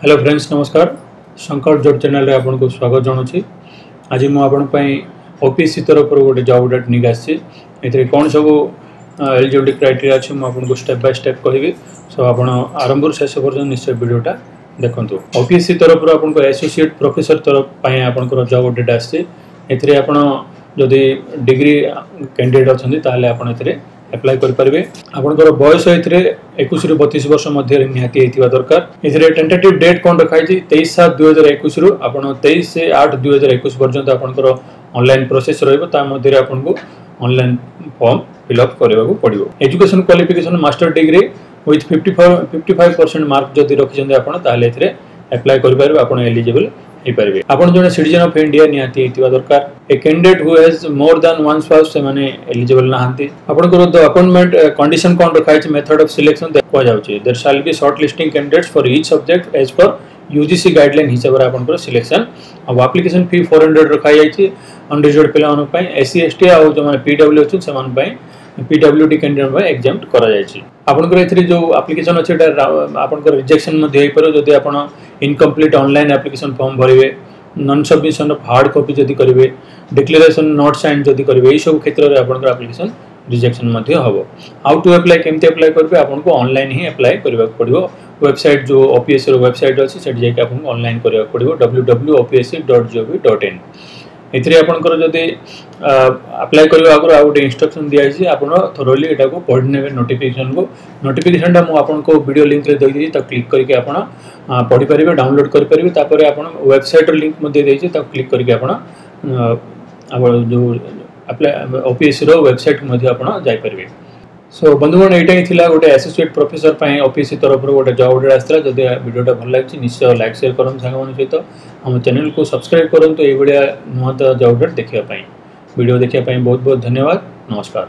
hello friends ନମସ୍କାର ଶଙ୍କର ଜଟ୍ ଚ୍ୟାନେଲରେ ଆପଣଙ୍କୁ ସ୍ୱାଗତ ଜଣାଉଛି ଆଜି ମୁଁ ଆପଣଙ୍କ ପାଇଁ ଓ ପି ଏସ୍ ସି ତରଫରୁ ଗୋଟେ ଜବ୍ ଡେଟ୍ ନେଇକି ଆସିଛି ଏଥିରେ କ'ଣ ସବୁ ଏଲିଜିବିଲିଟି କ୍ରାଇଟେରିଆ ଅଛି ମୁଁ ଆପଣଙ୍କୁ ଷ୍ଟେପ୍ ବାଇ ଷ୍ଟେପ୍ କହିବି ସୋ ଆପଣ ଆରମ୍ଭରୁ ଶେଷ ପର୍ଯ୍ୟନ୍ତ ନିଶ୍ଚୟ ଭିଡ଼ିଓଟା ଦେଖନ୍ତୁ ଓ ପି ଏସ୍ ସି ତରଫରୁ ଆପଣଙ୍କ ଆସୋସିଏଟ୍ ପ୍ରଫେସର ତରଫ ପାଇଁ ଆପଣଙ୍କର ଜବ୍ ଅପଡ଼େଟ୍ ଆସିଛି ଏଥିରେ ଆପଣ ଯଦି ଡିଗ୍ରୀ କ୍ୟାଣ୍ଡିଡେଟ୍ ଅଛନ୍ତି ତାହେଲେ ଆପଣ ଏଥିରେ ଆପ୍ଲାଏ କରିପାରିବେ ଆପଣଙ୍କର ବୟସ ଏଥିରେ ଏକୋଇଶରୁ ବତିଶ ବର୍ଷ ମଧ୍ୟରେ ନିହାତି ହେଇଥିବା ଦରକାର ଏଥିରେ ଟେଣ୍ଟେଟିଭ୍ ଡେଟ୍ କ'ଣ ରଖାଯାଇଛି ତେଇଶ ସାତ ଦୁଇ ହଜାର ଏକୋଇଶରୁ ଆପଣ ତେଇଶ ଆଠ ଦୁଇ ହଜାର ଏକୋଇଶ ପର୍ଯ୍ୟନ୍ତ ଆପଣଙ୍କର ଅନଲାଇନ୍ ପ୍ରୋସେସ୍ ରହିବ ତା ମଧ୍ୟରେ ଆପଣଙ୍କୁ ଅନଲାଇନ୍ ଫର୍ମ ଫିଲ୍ଅପ୍ କରିବାକୁ ପଡ଼ିବ education qualification master degree with fifty fifty five percent mark ଯଦି ରଖିଛନ୍ତି ଆପଣ ତାହେଲେ ଏଥିରେ ଆପ୍ଲାଏ କରିପାରିବେ ଆପଣ ଏଲିଜିବଲ୍ ହେଇପାରିବେ ଆପଣ ଜଣେ ସିଟିଜନ୍ ଅଫ୍ ଇଣ୍ଡିଆ ନିହାତି ହେଇଥିବା ଦରକାର a candidate who has more than one spouse ସେମାନେ ଏଲିଜିବଲ୍ ନାହାନ୍ତି ଆପଣଙ୍କର ତ ଆପଏଣ୍ଟମେଣ୍ଟ କଣ୍ଡିସନ୍ କ'ଣ ରଖାଯାଇଛି ମେଥଡ୍ ଅଫ୍ ସିଲେକ୍ସନ୍ କୁହାଯାଉଛି there shall be shortlisting candidates for each subject as per UGC guideline ହିସାବରେ ଆପଣଙ୍କର ସିଲେକ୍ସନ୍ ଆଉ ଆପ୍ଲିକେସନ୍ ଫି ଫୋର୍ ହଣ୍ଡ୍ରେଡ଼ ରଖାଯାଇଛି ଅନରିଜର୍ଭ ପିଲାମାନଙ୍କ ପାଇଁ ଏସ୍ ସି ଏସ୍ ଟି ଆଉ ଯେଉଁମାନେ ପି ଡବ୍ଲ୍ୟୁ ଅଛନ୍ତି ସେମାନଙ୍କ ପାଇଁ ପିଡବ୍ଲ୍ୟୁଡି କ୍ୟାଣ୍ଡିଡେଟ୍ ପାଇଁ ଏକ୍ଜାମ୍ କରାଯାଇଛି ଆପଣଙ୍କର ଏଥିରେ ଯେଉଁ ଆପ୍ଲିକେସନ୍ ଅଛି ଏଇଟା ଆପଣଙ୍କର ରିଜେକ୍ସନ୍ ମଧ୍ୟ ହେଇପାରିବ ଯଦି ଆପଣ incomplete online application form ଭରିବେ non submission of hard copy ଯଦି କରିବେ ଡିକ୍ଲାରେସନ୍ ନଟ୍ ସାଇନ୍ ଯଦି କରିବେ ଏହିସବୁ କ୍ଷେତ୍ରରେ ଆପଣଙ୍କର ଆପ୍ଲିକେସନ୍ ରିଜେକ୍ସନ୍ ମଧ୍ୟ ହେବ ଆଉ ଟୁ ଆପ୍ଲାଏ କେମିତି ଆପ୍ଲାଏ କରିବେ ଆପଣଙ୍କୁ ଅନଲାଇନ୍ ହିଁ ଆପ୍ଲାଏ କରିବାକୁ ପଡ଼ିବ ୱେବସାଇଟ୍ ଯେଉଁ ଓପିଏସ୍ସିର ୱେବସାଇଟ୍ ଅଛି ସେଠି ଯାଇକି ଆପଣଙ୍କୁ ଅନଲାଇନ୍ କରିବାକୁ ପଡ଼ିବ W W OPSC dot gov dot in ଏଥିରେ ଆପଣଙ୍କର ଯଦି ଆପ୍ଲାଏ କରିବା ଆଗରୁ ଆଉ ଗୋଟେ ଇନଷ୍ଟ୍ରକ୍ସନ୍ ଦିଆହେଇଛି ଆପଣ ଥୋରଲି ଏଟାକୁ ପଢ଼ିନେବେ ନୋଟିଫିକେସନ୍କୁ ନୋଟିଫିକେସନ୍ଟା ମୁଁ ଆପଣଙ୍କୁ ଭିଡ଼ିଓ ଲିଙ୍କରେ ଦେଇଦେଇଛି ତାକୁ କ୍ଲିକ୍ କରିକି ଆପଣ ପଢ଼ିପାରିବେ ଡାଉନଲୋଡ଼୍ କରିପାରିବେ ତାପରେ ଆପଣ ୱେବସାଇଟ୍ର ଲିଙ୍କ୍ ମୁଁ ଦେଇଦେଇଛି ତାକୁ କ୍ଲିକ୍ କରିକି ଆପଣ ଯେଉଁ ଆପ୍ଲାଏ ଓପିଏସ୍ସିର ୱେବସାଇଟ୍କୁ ମଧ୍ୟ ଆପଣ ଯାଇପାରିବେ सो बंधुगण यहाँ गोटे आसोसीएट प्रोफेसर ओपीसी सी तरफ गोटे जब अपडेट आसाला जब भिडियो भल लगी निश्चय लाइक सेयर करूँ सांग सहित आम चैनल को सब्सक्राइब करूँ यहाँ नुआत जब अपडेट देखापी भिड देखापी बहुत बहुत धन्यवाद नमस्कार